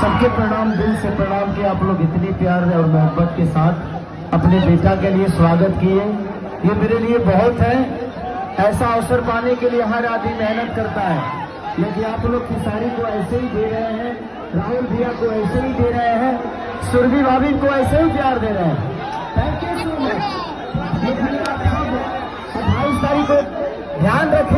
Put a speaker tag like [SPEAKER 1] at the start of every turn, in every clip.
[SPEAKER 1] सबके प्रणाम, दिल से प्रणाम किया आप लोग इतनी प्यार और मोहब्बत के साथ अपने बेटा के लिए स्वागत किए। ये मेरे लिए बहुत है। ऐसा अवसर पाने के लिए हर आदमी मेहनत करता है। लेकिन आप लोग खिसारी को ऐसे ही दे रहे हैं, राहुल भैया को ऐसे ही दे रहे हैं, सुरभि भाभी को ऐसे ही प्यार दे रहे हैं। थैंक यू सो मच अट्ठाईस तारीख को ध्यान रखिएगा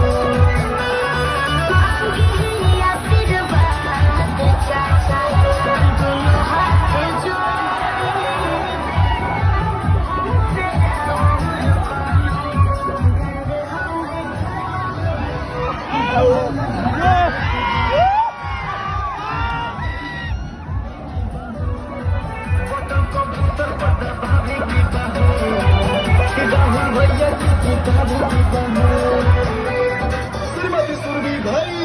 [SPEAKER 2] श्रीमती सुरभि भाई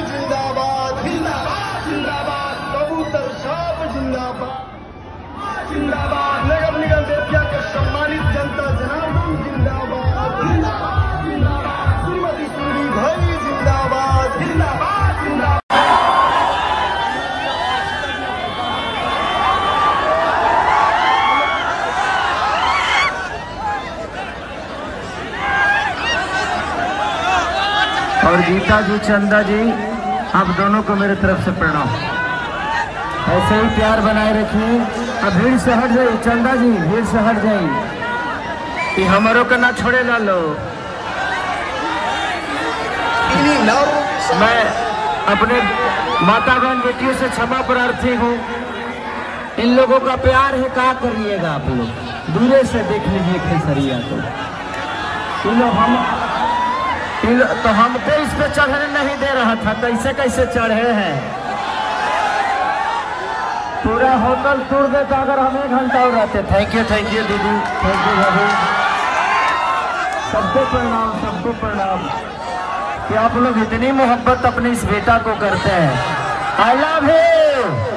[SPEAKER 1] और गीता जी, चंदा जी, आप दोनों को मेरे तरफ़ से प्रणाम। ऐसे ही प्यार बनाए रखिए। अब भीड़ से हट जाइए, चंदा जी, भीड़ से हट जाइए। कि हमारों का ना छोड़े ना लो। मैं अपने माता बहन बेटियों से क्षमा प्रार्थी हूँ। इन लोगों का प्यार है क्या करिएगा आप लोग? दूरे से देख लीजिए खेसरिया को। इन लोग हम तो हमको इस पे चढ़ने नहीं दे रहा था कैसे कैसे चढ़े हैं? पूरा होटल तोड़ देता अगर हम एक घंटा और रहते। थैंक यू थैंक यू दीदी। थैंक यू भाभी। सबको प्रणाम सबको प्रणाम। कि आप लोग इतनी मोहब्बत अपने इस बेटा को करते हैं। I love you